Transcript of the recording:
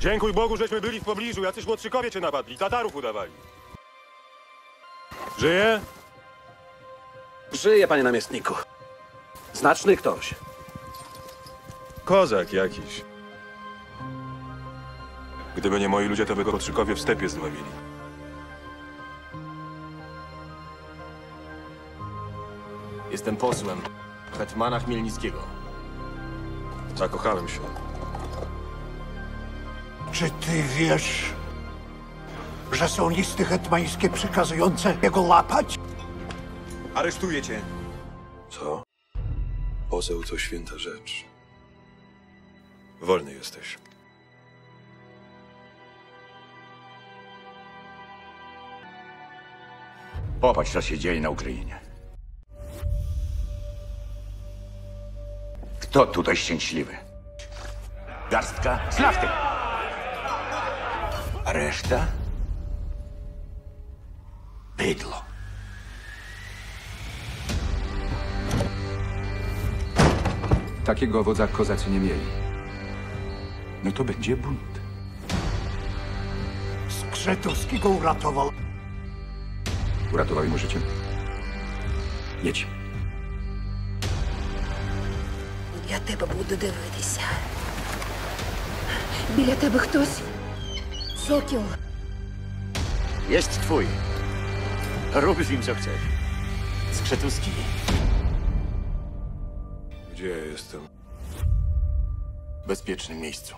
Dziękuj Bogu, żeśmy byli w pobliżu. Jacyś łotrzykowie cię napadli. Tatarów udawali. Żyje? Żyje, panie namiestniku. Znaczny ktoś. Kozak jakiś. Gdyby nie moi ludzie, to by go łotrzykowie w stepie zdławili. Jestem posłem hetmana Chmielnickiego. Zakochałem się. Czy ty wiesz, że są listy hetmańskie przykazujące jego łapać? Aresztuję cię. Co? Poseł to święta rzecz. Wolny jesteś. Popatrz, co się dzieje na Ukrainie. Kto tutaj szczęśliwy? Garstka szlachty A reszta? Bydło. Takiego wodza kozacy nie mieli. No to będzie bunt. Skrzetowski go uratował. Uratowali mu życie. Jedź. Я тебе буду дивитися. Біля тебе хтось. Sokieł. Jest twój. Rób z nim co chcesz. Skrzetuski. Gdzie ja jestem? W bezpiecznym miejscu.